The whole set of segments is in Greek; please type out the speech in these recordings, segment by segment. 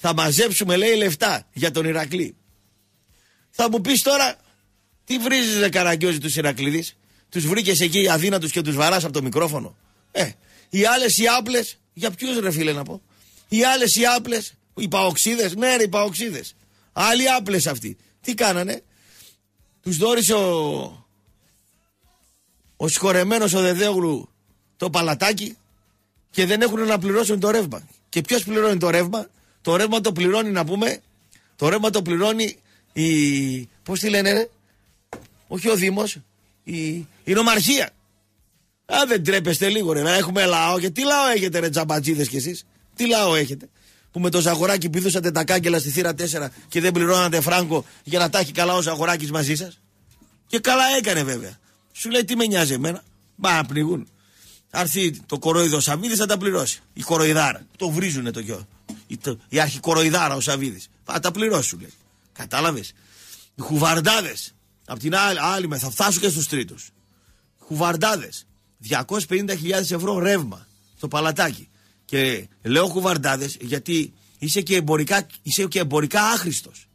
Θα μαζέψουμε, λέει, λεφτά για τον Ηρακλή. Θα μου πεις τώρα, τι βρίζεις, ρε Καραγκιόζη τους Ηρακλήδη. Τους βρήκες εκεί αδύνατους και τους βαράς από το μικρόφωνο; Ε, οι άλλες οι άπλες, για ποιους ρε φίλε να πω; Οι άλλες οι άπλες, οι παοξίδες, ναι, ρε, οι παοξίδες. Άλλοι άπλες αυτοί. Τι κάνανε, τους δόρισε ο, ο συγχωρεμένο ο Δεδέογλου το παλατάκι και δεν έχουν να πληρώσουν το ρεύμα. Και ποιος πληρώνει το ρεύμα, το ρεύμα το πληρώνει να πούμε, το ρεύμα το πληρώνει η. Πώς τη λένε, ρε; όχι ο Δήμος, η, η νομαρχία. Α, δεν τρέπεστε λίγο, ρε. Να έχουμε λαό. Και τι λαό έχετε, ρε τζαμπατζίδες κι εσείς; Τι λαό έχετε; Που με το ζαγοράκι πηδούσατε τα κάγκελα στη θύρα 4 και δεν πληρώνατε φράγκο για να τα έχει καλά ο ζαγοράκι μαζί σας; Και καλά έκανε βέβαια. Σου λέει τι με νοιάζει εμένα; Μπα να πνιγούν. Αρθεί το κοροϊδό Σαββίδη θα τα πληρώσει. Η κοροϊδάρα. Το βρίζουνε το γιο. Η, το, η αρχικοροϊδάρα ο Σαββίδης. Θα τα πληρώσει, σου λέει. Κατάλαβες. Οι χουβαρντάδες. Απ' την άλλη, άλλη με θα φτάσουν και στους τρίτους. Χουβαρντάδες. 250.000 ευρώ ρεύμα στο παλατάκι. Και λέω κουβαρντάδε γιατί είσαι και εμπορικά, είσαι και εμπορικά άχρηστος.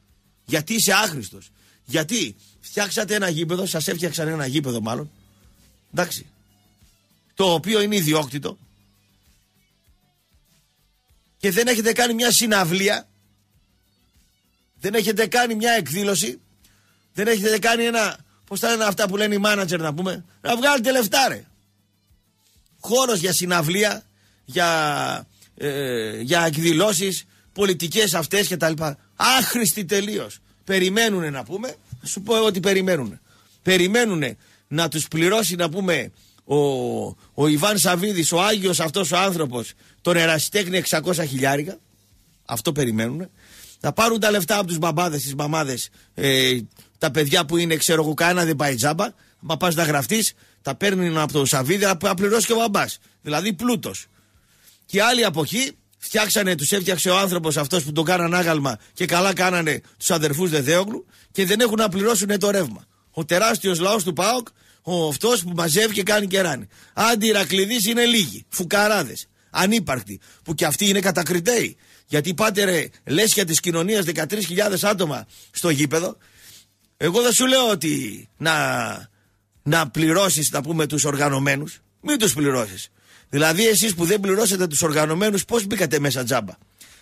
Γιατί είσαι άχρηστος. Γιατί φτιάξατε ένα γήπεδο, σας έφτιαξαν ένα γήπεδο μάλλον. Εντάξει. Το οποίο είναι ιδιόκτητο. Και δεν έχετε κάνει μια συναυλία. Δεν έχετε κάνει μια εκδήλωση. Δεν έχετε κάνει ένα. Πώς θα είναι αυτά που λένε οι μάνατζερ να πούμε. Να βγάλετε λεφτά, ρε χώρος για συναυλία, για, ε, για εκδηλώσεις, πολιτικές αυτές και τα λοιπά. Άχρηστοι τελείως. Περιμένουν να πούμε, θα σου πω εγώ ότι περιμένουν. Περιμένουν να τους πληρώσει να πούμε ο, ο Ιβάν Σαββίδης, ο Άγιος αυτός ο άνθρωπος, τον ερασιτέχνη 600 χιλιάρικα. Αυτό περιμένουν. Θα πάρουν τα λεφτά από τους μπαμπάδες, τις μαμάδες, ε, τα παιδιά που είναι ξέρω εγώ κανένα δεν πάει τζάμπα. Μα πας να γραφτείς τα παίρνει από το Σαββίδη να πληρώσει και ο μπαμπά. Δηλαδή πλούτος. Και άλλοι από εκεί φτιάξανε, τους έφτιαξε ο άνθρωπος αυτός που τον κάνανε άγαλμα και καλά κάνανε τους αδερφούς Δεδέογλου και δεν έχουν να πληρώσουν το ρεύμα. Ο τεράστιος λαός του ΠΑΟΚ, ο αυτός που μαζεύει και κάνει κεράνι. Άντι Ηρακλειδή είναι λίγοι. Φουκαράδες. Ανύπαρκτοι. Που και αυτοί είναι κατακριτέοι. Γιατί πάτε ρε λέσια τη κοινωνία 13.000 άτομα στο γήπεδο. Εγώ δεν σου λέω ότι να να πληρώσεις, να πούμε, τους οργανωμένους. Μην τους πληρώσεις. Δηλαδή, εσείς που δεν πληρώσετε τους οργανωμένους, πώς μπήκατε μέσα τζάμπα;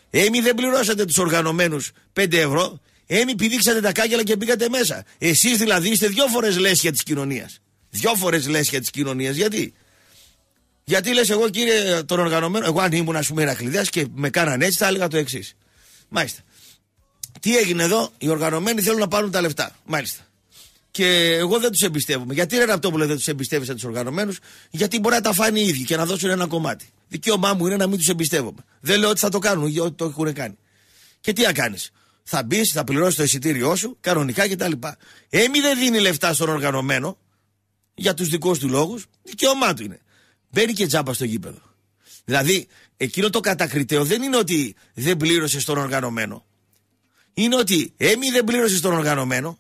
Έμει δεν πληρώσατε τους οργανωμένους 5 ευρώ. Έμει πηδήξατε τα κάγκελα και μπήκατε μέσα. Εσείς δηλαδή είστε δυο φορές λέσχια τη κοινωνία. Δυο φορές λέσχια τη κοινωνία. Γιατί; Γιατί λες, εγώ κύριε τον οργανωμένο, εγώ αν ήμουν ας πούμε Ηρακλειδέα και με κάνανε έτσι, θα έλεγα το εξής. Μάλιστα. Τι έγινε εδώ, οι οργανωμένοι θέλουν να πάρουν τα λεφτά. Μάλιστα. Και εγώ δεν τους εμπιστεύομαι. Γιατί είναι αυτό που λέει δεν τους εμπιστεύεσαι τους οργανωμένους, Γιατί μπορεί να τα φάνε οι ίδιοι και να δώσουν ένα κομμάτι. Δικαίωμά μου είναι να μην τους εμπιστεύομαι. Δεν λέω ότι θα το κάνουν ή ότι το έχουν κάνει. Και τι να κάνεις; Θα μπεις, θα πληρώσεις το εισιτήριό σου, κανονικά κτλ. Έμει δεν δίνει λεφτά στον οργανωμένο για τους δικούς του λόγους. Δικαίωμά του είναι. Μπαίνει και τζάμπα στο γήπεδο. Δηλαδή, εκείνο το κατακριτέο δεν είναι ότι δεν πλήρωσε στον οργανωμένο. Είναι ότι έμει δεν πλήρωσε στον οργανωμένο,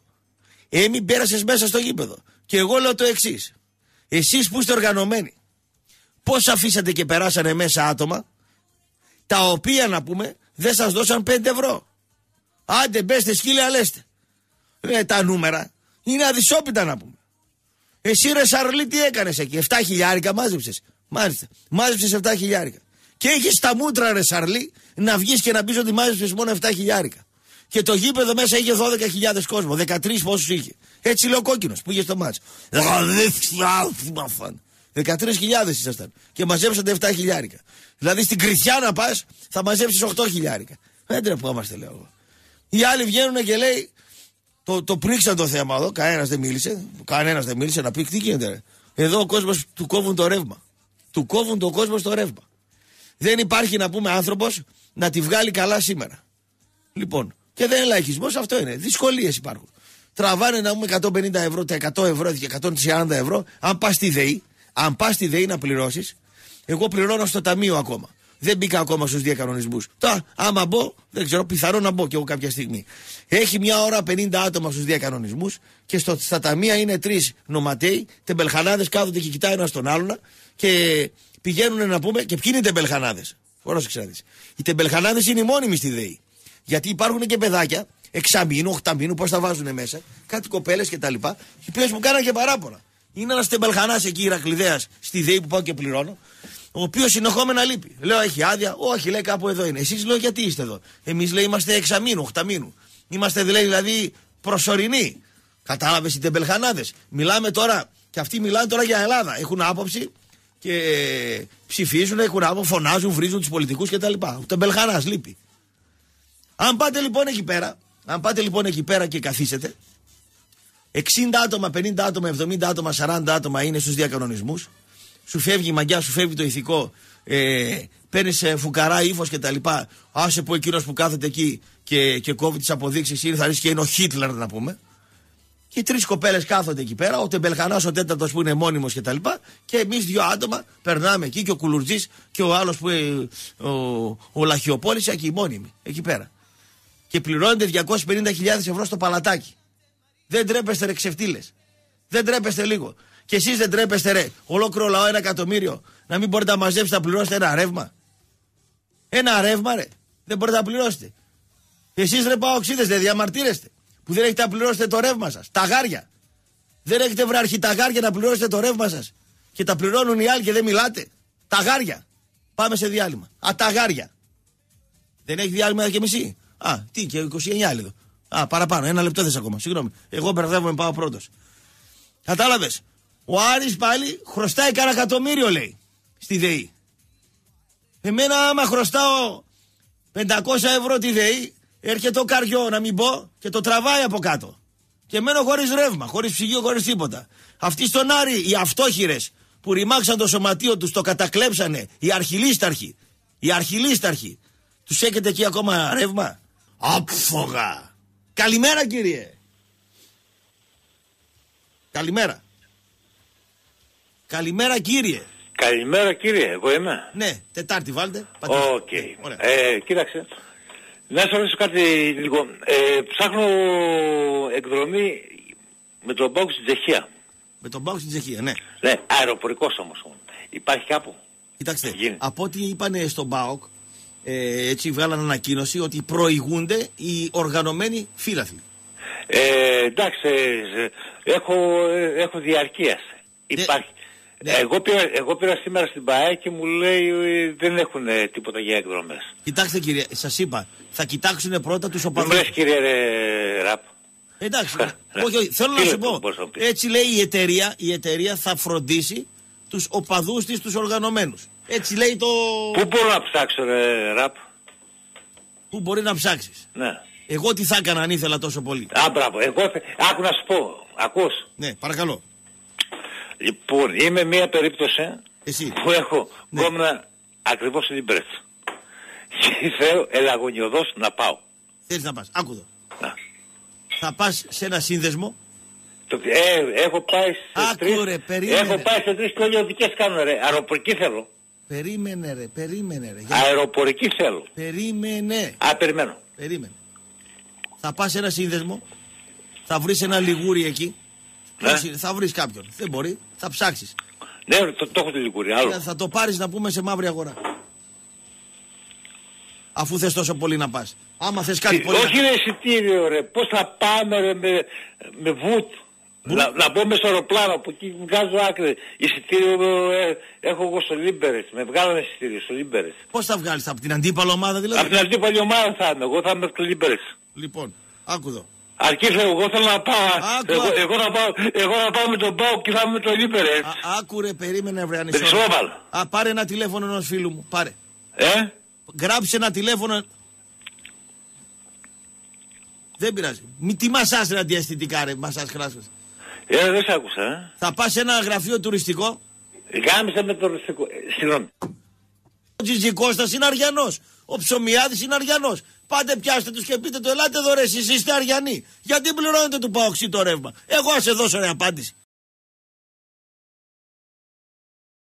ε, μην πέρασες μέσα στο γήπεδο. Και εγώ λέω το εξής. Εσείς που είστε οργανωμένοι, πώς αφήσατε και περάσανε μέσα άτομα, τα οποία να πούμε δεν σας δώσαν 5 ευρώ. Άντε, μπέστε σκύλια, λέστε. Ε, τα νούμερα είναι αδυσόπιτα να πούμε. Εσύ ρε Σαρλί τι έκανες εκεί, 7 χιλιάρικα μάζεψες. Μάλιστα, μάζεψες 7 χιλιάρικα. Και έχεις τα μούτρα ρε Σαρλί να βγεις και να πεις ότι μάζεψες μόνο 7 χιλιάρικα. Και το γήπεδο μέσα είχε 12.000 κόσμο. 13 πόσους είχε. Έτσι λέει ο κόκκινο που είχε στο μάτσο. 13.000 ήσασταν. Και μαζέψατε 7 χιλιάρικα. Δηλαδή στην Κρυθιά να πας θα μαζέψεις 8 χιλιάρικα. Δεν τρεπόμαστε, λέω εγώ. Οι άλλοι βγαίνουν και λέει. Το, το πρίξαν το θέμα εδώ. Κανένας δεν μίλησε. Κανένας δεν μίλησε να πει τι γίνεται. Εδώ ο κόσμος του κόβουν το ρεύμα. Του κόβουν το κόσμος το ρεύμα. Δεν υπάρχει να πούμε άνθρωπος να τη βγάλει καλά σήμερα. Λοιπόν, και δεν είναι λαϊκισμός, αυτό είναι. Δυσκολίες υπάρχουν. Τραβάνε να πούμε 150 ευρώ, τα 100 ευρώ και 130 ευρώ. Αν πας στη ΔΕΗ, αν πας στη ΔΕΗ να πληρώσεις, εγώ πληρώνω στο ταμείο ακόμα. Δεν μπήκα ακόμα στους διακανονισμούς. Τώρα, άμα μπω, δεν ξέρω, πιθανό να μπω κι εγώ κάποια στιγμή. Έχει μια ώρα 50 άτομα στους διακανονισμούς και στο, στα ταμεία είναι τρεις νοματέοι, τεμπελχανάδες κάθονται και κοιτάνε ένας τον άλλον και πηγαίνουν να πούμε και ποιοι είναι οι τεμπελχανάδες; Πρόσεξε να Οι τεμπελχανάδες είναι οι μόνιμοι στη ΔΕΗ. Γιατί υπάρχουν και παιδάκια, εξαμήνου, οχταμήνου, πώς τα βάζουν μέσα, κάτι κοπέλες κτλ. Οι οποίες μου κάναν και παράπονα. Είναι ένας τεμπελχανάς εκεί, Ηρακλειδέα, στη ΔΕΗ που πάω και πληρώνω, ο οποίος συνεχόμενα λείπει. Λέω, έχει άδεια. Όχι, λέει, κάπου εδώ είναι. Εσείς λέω, γιατί είστε εδώ. Εμείς λέει, είμαστε εξαμήνου, οχταμήνου. Είμαστε δηλαδή, δηλαδή προσωρινοί. Κατάλαβες οι τεμπελχανάδες. Μιλάμε τώρα, και αυτοί μιλάνε τώρα για Ελλάδα. Έχουν άποψη και ψηφίζουν, έχουν άποψη, φωνάζουν, βρίζουν τους πολιτικούς κτλ. Ο τεμπελχανάς λείπει. Αν πάτε λοιπόν εκεί πέρα, αν πάτε λοιπόν εκεί πέρα και καθίσετε, 60 άτομα, 50 άτομα, 70 άτομα, 40 άτομα είναι στους διακανονισμούς. Σου φεύγει η μαγιά, σου φεύγει το ηθικό. Ε, Παίρνεις φουκαρά ύφος κτλ. Άσε που εκείνος που κάθεται εκεί και, και κόβει τις αποδείξεις είναι θα ρίξει και είναι ο Χίτλερ να πούμε. Και τρεις κοπέλες κάθονται εκεί πέρα, ο Τεμπελχανάς ο τέταρτος που είναι μόνιμος κτλ. Και, τα λοιπά, και εμείς δύο άτομα περνάμε εκεί και ο Κουλουρτζή και ο άλλος που είναι ο, ο Λαχιοπόλης εκεί μόνιμοι, εκεί πέρα. Και πληρώνετε 250.000 ευρώ στο παλατάκι. Δεν τρέπεστε ρε ξεφτύλες. Δεν τρέπεστε λίγο. Και εσείς δεν τρέπεστε ρε. Ολόκληρο λαό ένα εκατομμύριο. Να μην μπορείτε να μαζέψετε να πληρώσετε ένα ρεύμα. Ένα ρεύμα ρε. Δεν μπορείτε να πληρώσετε. Εσείς ρε παοξίδε δεν διαμαρτύρεστε. Που δεν έχετε να πληρώσετε το ρεύμα σας. Τα γάρια. Δεν έχετε βρει αρχιταγάρια να πληρώσετε το ρεύμα σας. Και τα πληρώνουν οι άλλοι και δεν μιλάτε. Τα γάρια. Πάμε σε διάλειμμα. Α, τα γάρια. Δεν έχει διάλειμμα και μισή. Α, τι και 29 λίγο. Α, παραπάνω. Ένα λεπτό δεν ακόμα. Συγγνώμη. Εγώ μπερδεύομαι, πάω πρώτος. Κατάλαβες; Ο Άρης πάλι χρωστάει κανένα εκατομμύριο λέει στη ΔΕΗ. Εμένα άμα χρωστάω 500 ευρώ τη ΔΕΗ έρχεται ο καριό να μην πω και το τραβάει από κάτω. Και μένω χωρίς ρεύμα, χωρίς ψυγείο, χωρίς τίποτα. Αυτοί στον Άρη, οι αυτόχειρες που ρημάξαν το σωματείο τους, το κατακλέψανε, οι αρχιλίσταρχοι. Οι αρχιλίσταρχοι. Τους έχετε εκεί ακόμα ρεύμα; Απφόγα. Καλημέρα κύριε. Καλημέρα. Καλημέρα κύριε. Καλημέρα κύριε, εγώ είμαι. Ναι, Τετάρτη βάλτε. OK. Okay. Ε, κοίταξε. Να σας ρωτήσω κάτι λίγο. Ε, ψάχνω εκδρομή με τον ΠΑΟΚ στην Τσεχία. Με τον ΠΑΟΚ στην Τσεχία, ναι. Ναι, αεροπορικώς όμως. Υπάρχει κάπου. Κοιτάξτε, από ό,τι είπαν στον ΠΑΟΚ, ε, έτσι βγάλαν ανακοίνωση ότι προηγούνται οι οργανωμένοι φύλαθλοι. Ε, εντάξει, ε, έχω, ε, έχω διαρκείας. Υπάρχει. Ναι. Εγώ, πήρα, εγώ πήρα σήμερα στην ΠΑΕ και μου λέει ε, δεν έχουν τίποτα για εκδρομές. Κοιτάξτε κύριε, σας είπα, θα κοιτάξουν πρώτα τους οπαδούς. Δεν κύριε ρε, Ραπ. Εντάξει, όχι, όχι, θέλω να σου πω, έτσι λέει η εταιρεία, η εταιρεία θα φροντίσει τους οπαδούς της, τους οργανωμένους. Έτσι λέει το... Πού μπορώ να ψάξω ρε Ραπ; Πού μπορεί να ψάξεις; Ναι. Εγώ τι θα έκανα αν ήθελα τόσο πολύ; Α, μπράβο. Εγώ άκου να σου πω. Ακούς. Ναι, παρακαλώ. Λοιπόν, είμαι μία περίπτωση Εσύ. που έχω ναι. κόμμα ακριβώς στην Μπρέτ. Και θέλω ελαγωνιωδώς να πάω. Θέλεις να πας. Άκου εδώ. Να. Θα πας σε ένα σύνδεσμο. Το, ε, έχω πάει σε Άκου, τρεις, ρε, περίμενε. Έχω πάει σε τρεις κολλιοδικές κάνω ρε. Αεροπορική θέλω. Περίμενε ρε, περίμενε ρε. Αεροπορική θέλω. Περίμενε. Α, περιμένω. Περίμενε. Θα πας σε ένα σύνδεσμο, θα βρεις ένα λιγούρι εκεί, ναι. θα βρεις κάποιον. Δεν μπορεί, θα ψάξεις. Ναι, το, το έχω τη λιγούρι, άλλο. Θα το πάρεις να πούμε σε μαύρη αγορά. Αφού θες τόσο πολύ να πας. Άμα θες κάτι πολύ... Όχι ρε εισιτήριο ρε, πώς θα πάμε ρε με, με βουτ. Να, να μπω μέσα στο αεροπλάνο που εκεί βγάζω άκρη. Εισιτήριο ε, έχω εγώ στο Λίμπερετς. Με βγάλανε εισιτήριο στο Λίμπερετς. Πώς θα βγάλεις, από την αντίπαλη ομάδα δηλαδή; Από την αντίπαλη ομάδα θα είμαι. Εγώ θα είμαι στο Λίμπερετς. Λοιπόν, άκου εδώ. Αρκεί εγώ θέλω να πάω. Εγώ, εγώ, θα πάω εγώ θα πάω με τον ΠΑΟΚ και θα είμαι με τον Λίμπερετς. Άκου ρε, περίμενε βρε Α, πάρε ένα τηλέφωνο ενός φίλου μου. Πάρε. Ε; Γράψε ένα τηλέφωνο δεν πειράζει. Μη τι μασάς ρε αντιαισθητικά ρε, μασάς χράσος. Ε, δεν σ' άκουσα. Ε. Θα πας σε ένα γραφείο τουριστικό. Γάμισε με το τουριστικό. Ε, συγγνώμη. Ο Τζιτζικώστας είναι Αριανός. Ο Ψωμιάδης είναι Αριανός. Πάτε πιάστε τους και πείτε το ελάτε εδώ ρε εσείς είστε Αριανοί. Γιατί πληρώνετε του Παοξή το ρεύμα; Εγώ σε δώσω ρε απάντηση.